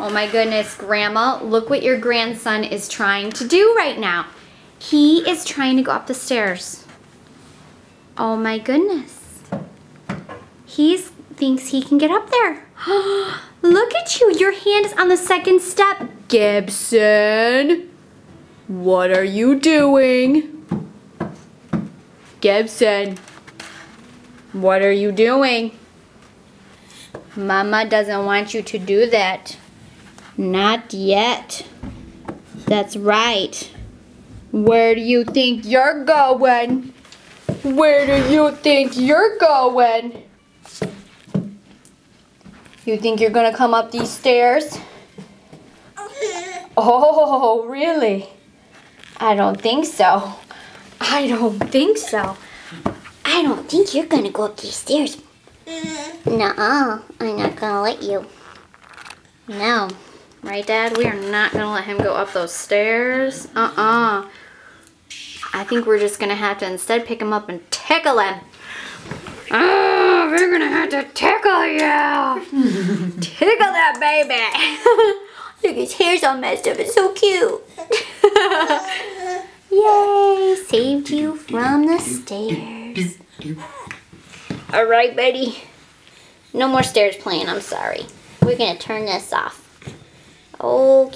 Oh my goodness, Grandma, look what your grandson is trying to do right now. He is trying to go up the stairs. Oh my goodness. He thinks he can get up there. look at you, your hand is on the second step. Gibson, what are you doing? Gibson, what are you doing? Mama doesn't want you to do that. Not yet. That's right. Where do you think you're going? Where do you think you're going? You think you're gonna come up these stairs? Oh, really? I don't think so. I don't think so. I don't think you're gonna go up these stairs. Mm-hmm. Nuh-uh. I'm not gonna let you. No. Right, Dad? We are not going to let him go up those stairs. Uh-uh. I think we're just going to have to instead pick him up and tickle him. Oh, we're going to have to tickle you. tickle that baby. Look, his hair's all messed up. It's so cute. Yay, saved you from the stairs. All right, buddy. No more stairs playing, I'm sorry. We're going to turn this off. Okay.